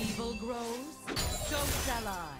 evil grows, so shall I.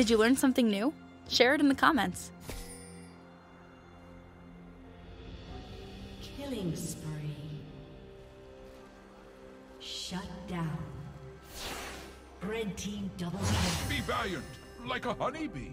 Did you learn something new? Share it in the comments. Killing spree. Shut down. Red team double kill. Be valiant, like a honeybee.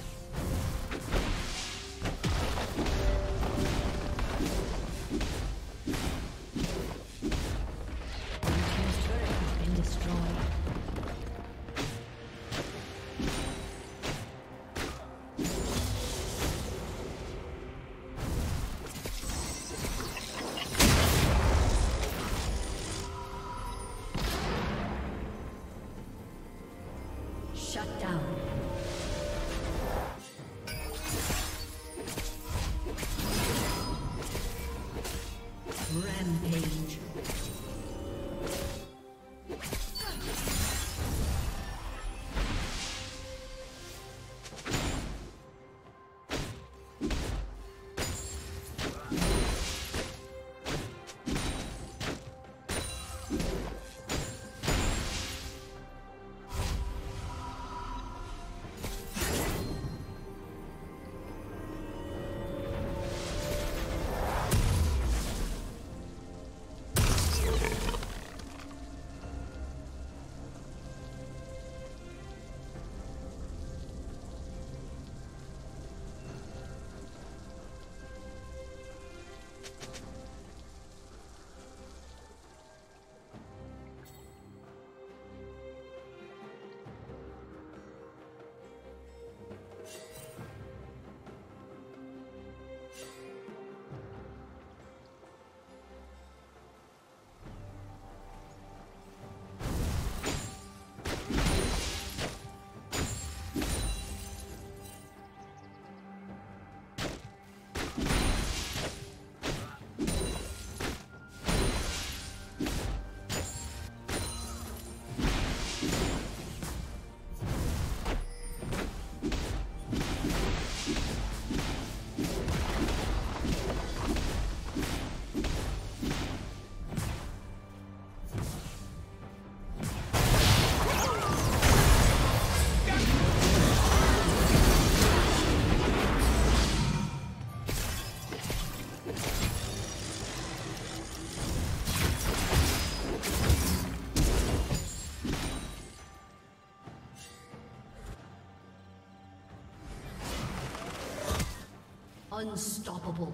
Unstoppable.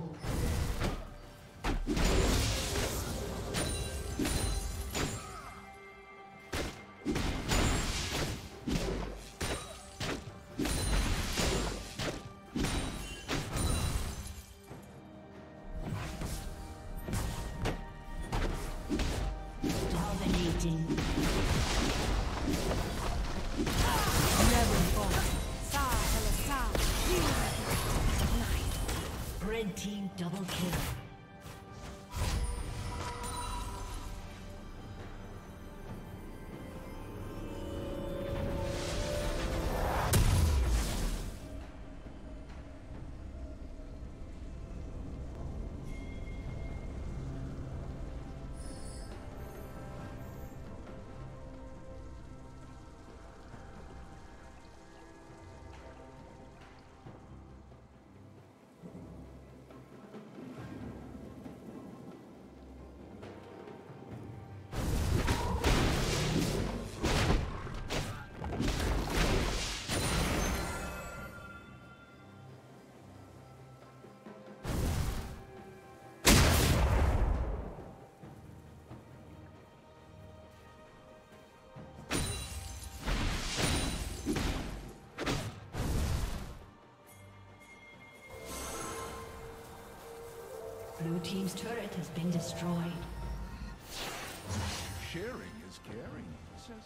Team's turret has been destroyed. Sharing is caring, says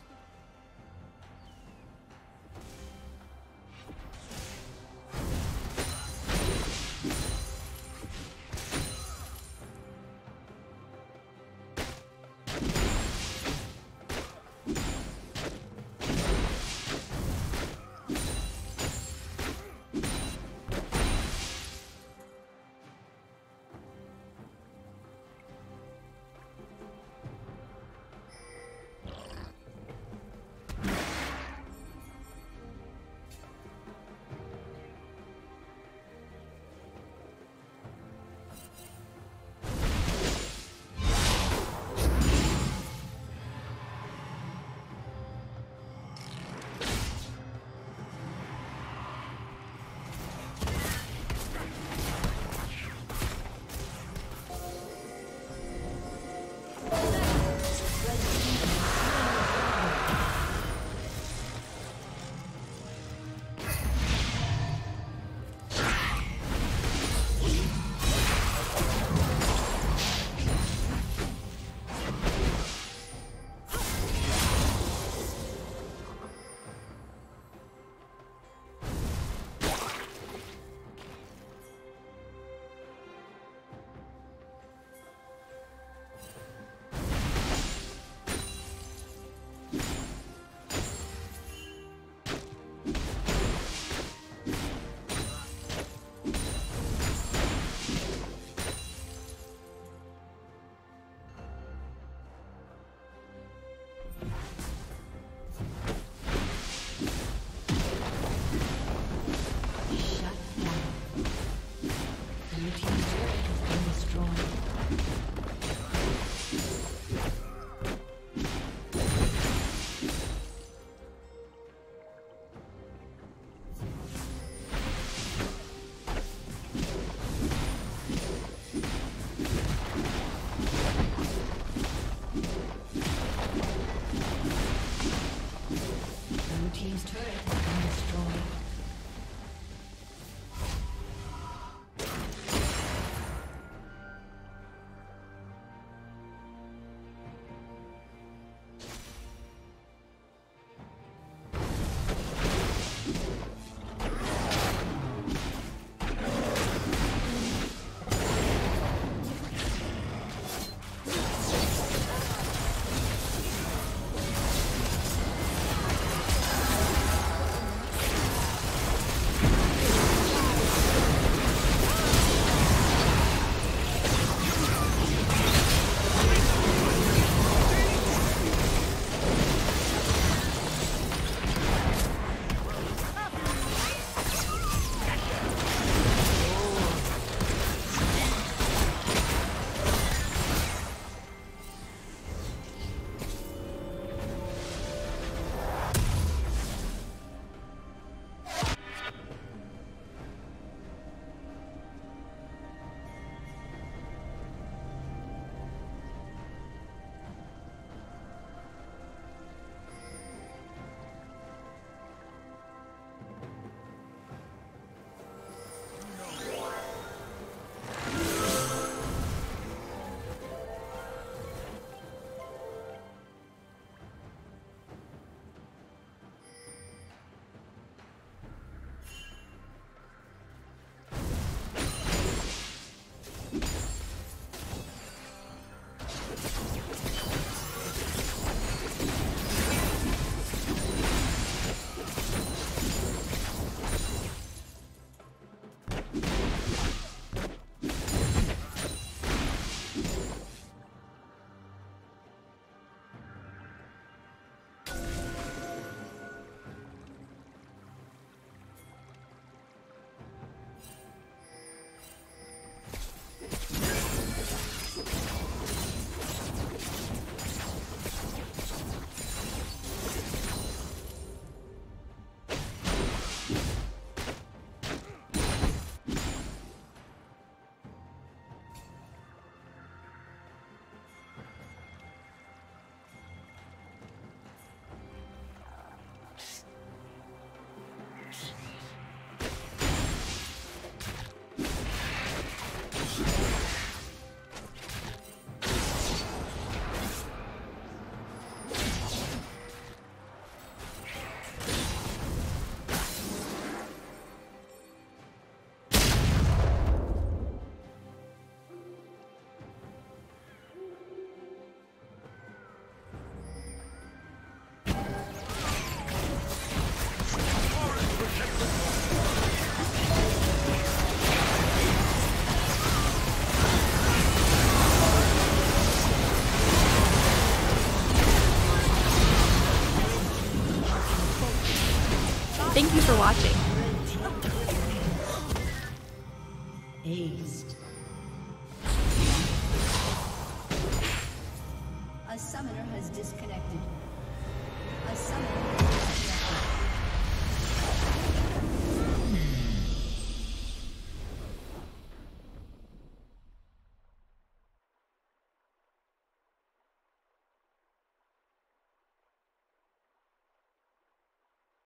watching.